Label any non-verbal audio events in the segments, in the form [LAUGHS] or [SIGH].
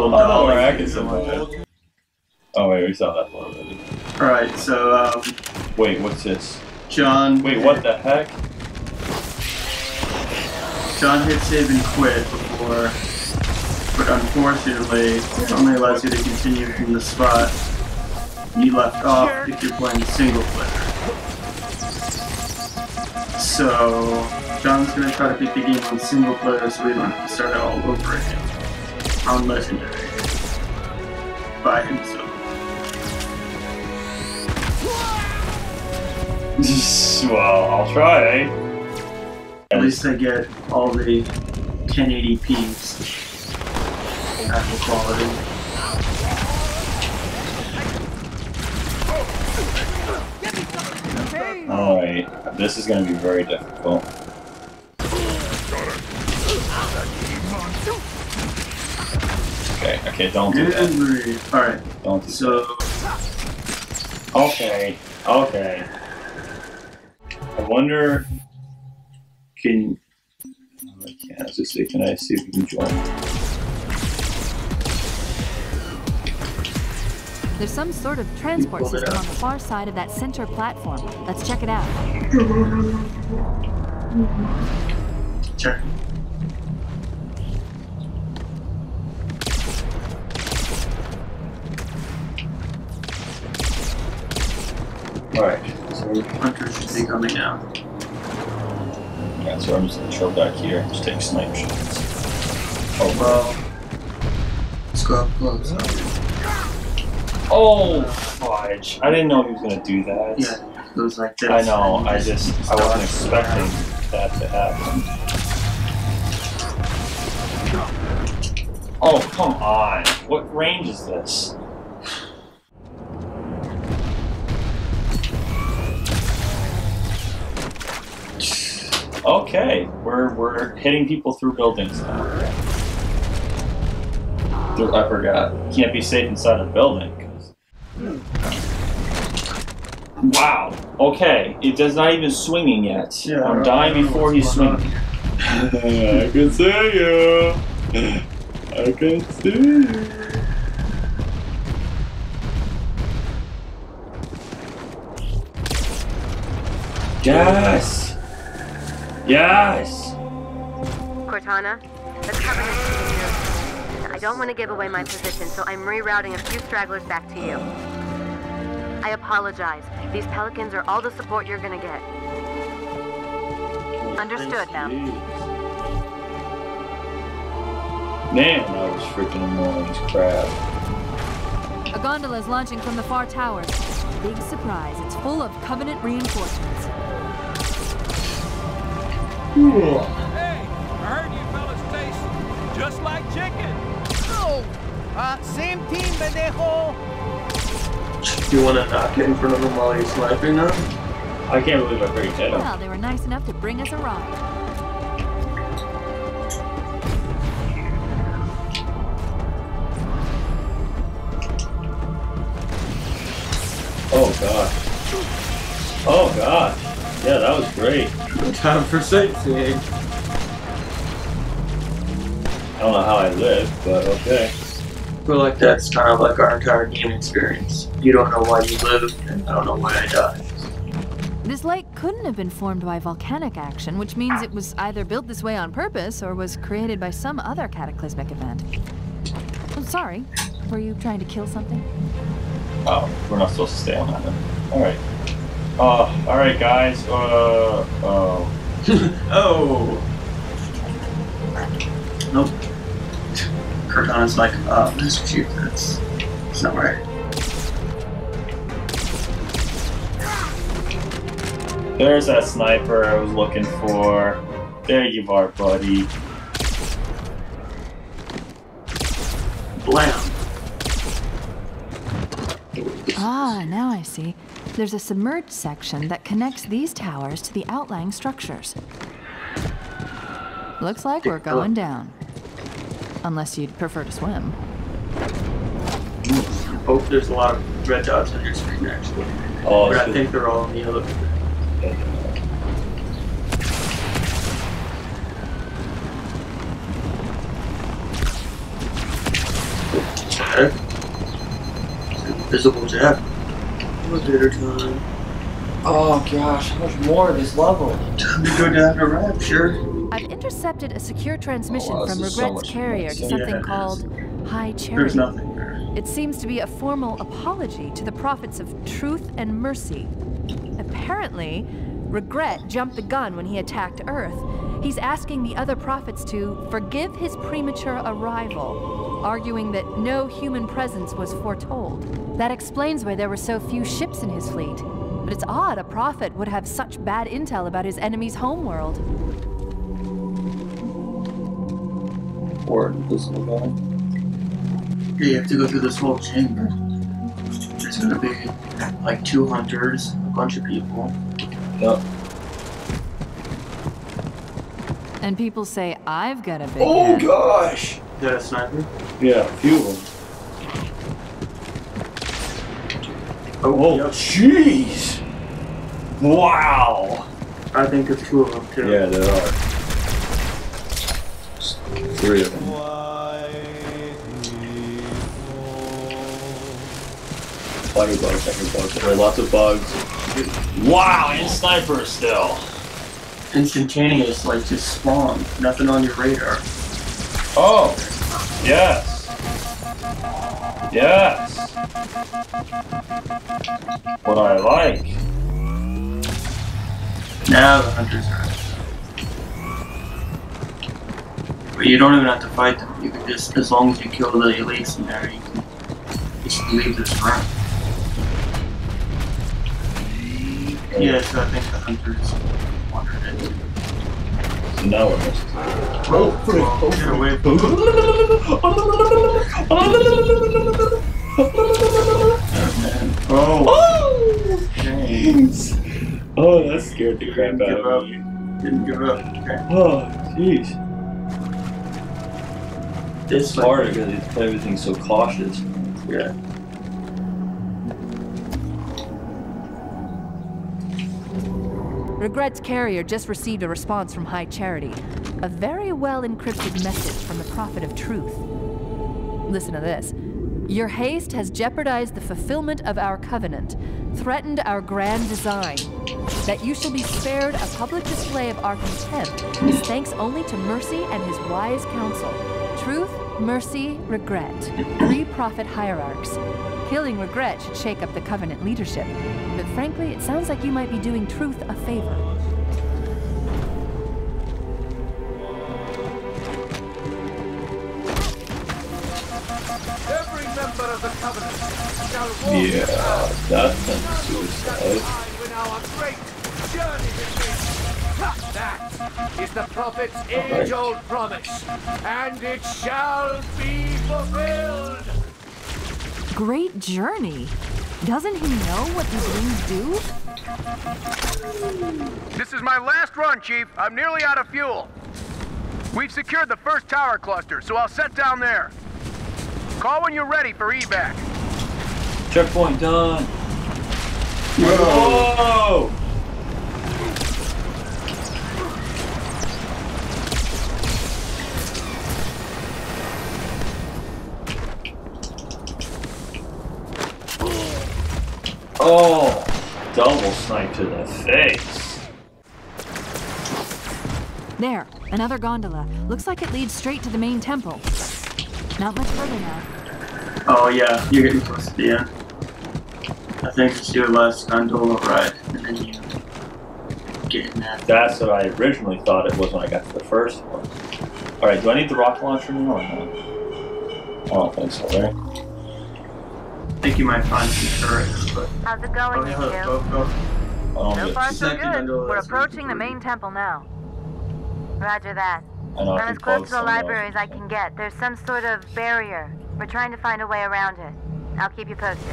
little Oh, dog. no, I can see that. Oh wait, we saw that one already. Alright, so um, Wait, what's this? John. Wait, what the heck? John hit save and quit before, but unfortunately, it only allows you to continue from the spot you left off if you're playing single player. So, John's gonna try to beat the game on single player so we don't have to start it all over again. On Legendary. By himself. [LAUGHS] well, I'll try. At least I get all the 1080p's. Apple quality. Alright, this is gonna be very difficult. Okay, okay, don't do that. Good. Alright, Don't do so that. Okay, okay. I wonder. Can. oh, I can't. I was just say, can I see if we can join? There's some sort of transport system on the far side of that center platform. Let's check it out. check. Alright, so, Hunter should be coming out. yeah, so I'm just gonna chill back here, just take snipe shots. Oh, Well, let's go up close. oh, fudge. I didn't know he was gonna do that. Yeah, it goes like this. I know, I just, I wasn't expecting that to happen. Oh, come on. What range is this? Okay, we're, we're hitting people through buildings now. Through, I forgot. Can't be safe inside a building. 'cause- Wow. Okay, it does not even swinging yet. Yeah, I'm I dying before what's he's swinging. [LAUGHS] I can see you. I can see you. Yes. Yes. Cortana, the Covenant is new. I don't want to give away my position, so I'm rerouting a few stragglers back to you. I apologize. These pelicans are all the support you're gonna get. Understood, ma'am. Man, that was freaking annoying as crap. A gondola is launching from the far tower. Big surprise, it's full of Covenant reinforcements. Hey, I heard you fellas taste just like chicken. Oh, uh, same team, pendejo. Do you want to knock get in front of them while you're sniping them? I can't believe I freaking hit him. Well, they were nice enough to bring us a ride. Oh god. Oh god. Yeah, that was great. [LAUGHS] Time for sightseeing. I don't know how I live, but okay. feel like that's kind of like our entire game experience. You don't know why you live, and I don't know why I die. This lake couldn't have been formed by volcanic action, which means it was either built this way on purpose or was created by some other cataclysmic event. I'm sorry. Were you trying to kill something? Oh, we're not supposed to stay on that. Alright. Uh, alright guys, uh, oh. oh. [LAUGHS] Nope. Cortana's like, uh, Master Chief, that's, that's not right. There's that sniper I was looking for. There you are, buddy. Blam. Ah, now I see. There's a submerged section that connects these towers to the outlying structures. Looks like we're going uh. down. Unless you'd prefer to swim. Hope there's a lot of red dots on your screen, actually. Oh, But I think they're all in the elevator. heck? It's an invisible jet. Time. Oh gosh, how much more of this level? Time to go down to Rapture. I've intercepted a secure transmission Oh, wow, from this is so Regret's carrier to something Yeah, it called High Charity. There's Charity. nothing there. It seems to be a formal apology to the prophets of truth and mercy. Apparently, Regret jumped the gun when he attacked Earth. He's asking the other prophets to forgive his premature arrival, arguing that no human presence was foretold. That explains why there were so few ships in his fleet. But it's odd a prophet would have such bad intel about his enemy's homeworld. Or invisible guy? Yeah, you have to go through this whole chamber. There's gonna be like two hunters, a bunch of people. Yep. And people say I've got a big Oh head. gosh! Is that a sniper? Yeah, a few of them. Oh, oh yep. jeez! Wow! I think there's two of them too. Yeah, there are. Three of them. Of bugs, of bugs. There are lots of bugs. Wow, and sniper still. Instantaneous, like just spawn. Nothing on your radar. Oh, yes. Yes. What I like. Now the hunters are. But you don't even have to fight them. You can just, as long as you kill the elites in there, you can just leave this room. Yeah, so I think the hunters. So now we're missing. Oh, well, get away from Oh, dang. Oh, that scared the crap Didn't out give of up. me. Didn't give up. Okay. Oh, jeez. This It's hard because everything's so cautious. Yeah. Regret's carrier just received a response from High Charity. A very well encrypted message from the Prophet of Truth. Listen to this. Your haste has jeopardized the fulfillment of our covenant, threatened our grand design. That you shall be spared a public display of our contempt is thanks only to mercy and his wise counsel. Truth, mercy, regret. Three prophet hierarchs. Killing regret should shake up the covenant leadership. But frankly, it sounds like you might be doing truth a favor. Every member of the Covenant shall walk Yeah, that's shall not not suicide. when our great journey begins. That is the prophet's age-old promise, and it shall be fulfilled. Great journey. Doesn't he know what these wings do? This is my last run, Chief. I'm nearly out of fuel. We've secured the first tower cluster, so I'll set down there. Call when you're ready for evac. Checkpoint done. Whoa! Oh, double snipe to the face. There, another gondola. Looks like it leads straight to the main temple. Not much further now. Oh yeah, you're getting close to the end. I think it's your last gondola ride, and then you get in there. That's what I originally thought it was when I got to the first one. Alright, do I need the rocket launcher now or no? I don't think so, right? I think you might find some turrets, but How's it oh going, yeah, you two? go go. I don't So far, so good. We're approaching the main temple now. Roger that. I know I I'm as close to the library as I can get. There's some sort of barrier. We're trying to find a way around it. I'll keep you posted.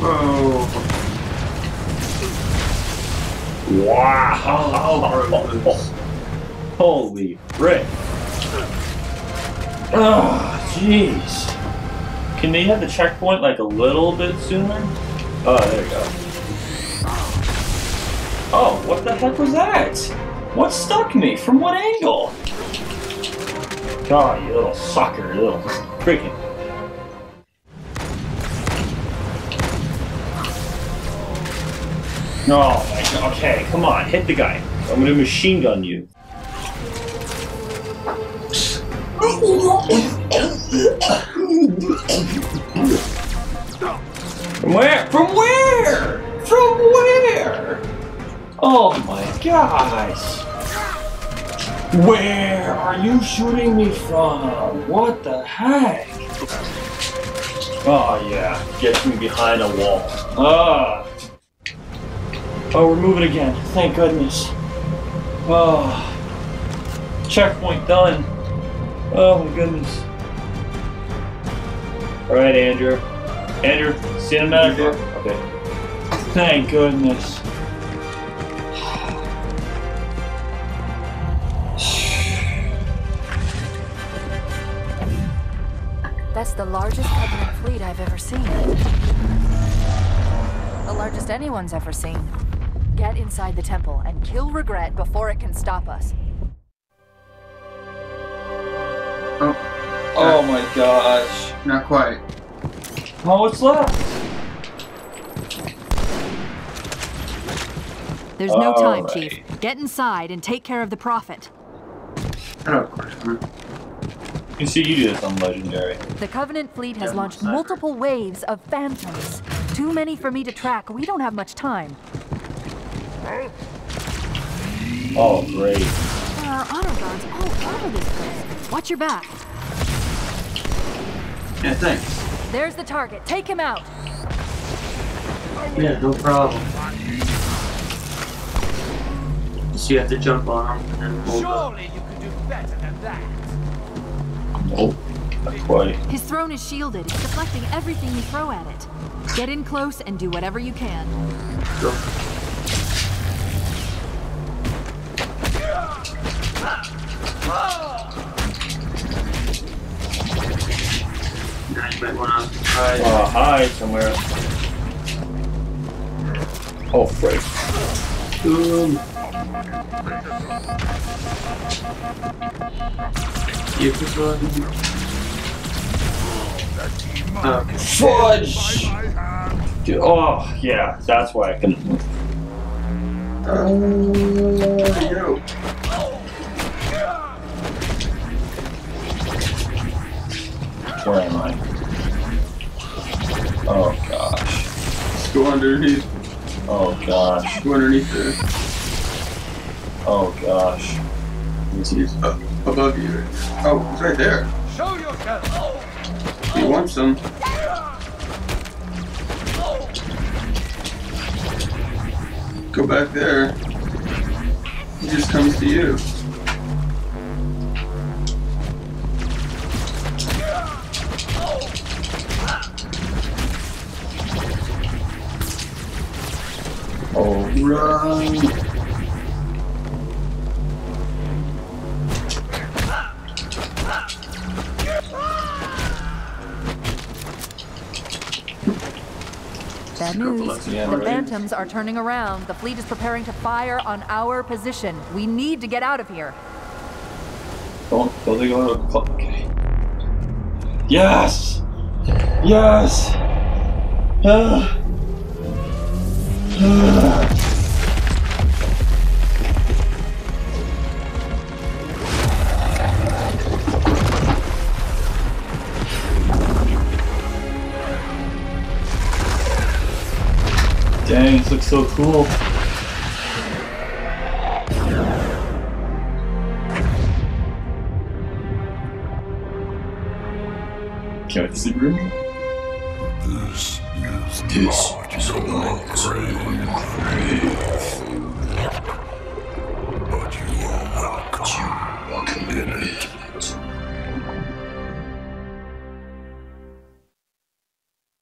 Whoa! Wow! Holy frick! Oh, jeez. Can they have the checkpoint like a little bit sooner? Oh, there we go. Oh, what the heck was that? What stuck me? From what angle? God, you little sucker, you little [LAUGHS] freaking. No, oh, okay, come on, hit the guy. I'm gonna machine gun you. [LAUGHS] From where? From where? From where? Oh my gosh. Where are you shooting me from? What the heck? Oh yeah, gets me behind a wall. Ah. Oh, we're moving again. Thank goodness. Oh. Checkpoint done. Oh my goodness. Alright, Andrew. Andrew, cinematic. Okay. Thank goodness. That's the largest Covenant fleet I've ever seen. The largest anyone's ever seen. Get inside the temple and kill regret before it can stop us. Oh, Oh my gosh. not quite. Oh, what's left? There's no time, Alright. Chief. Get inside and take care of the Prophet. Oh, Hello, Cortana. You see, you do this on Legendary. The Covenant fleet has Yeah, launched multiple waves of phantoms. Too many for me to track. We don't have much time. Oh, great. There are honor guards all over this place. Watch your back. Yeah, thanks. There's the target. Take him out. Yeah, no problem. So you have to jump on them and hold up. Surely you can do better than that. Nope. Not quite. His throne is shielded. It's deflecting everything you throw at it. Get in close and do whatever you can. Go. Now you want to try. Uh, hide somewhere. Oh, frick. Boom. You can go Okay. Fudge! Dude, oh, yeah, that's why I couldn't move. Uh, yo. Where am I? Oh, gosh. Just go underneath. Oh, gosh. Go underneath there. Oh, gosh. He's up uh, above you. Oh, he's right there. Show yourself. Oh. He wants some. Go back there. He just comes to you. Oh, Run. Bad news. Yeah, the right. Phantoms are turning around. The fleet is preparing to fire on our position. We need to get out of here. don't, don't they go to the club? Okay. Yes! Yes! Ah. Ah. Dang, this looks so cool. Can I see room. This is the art of the grave.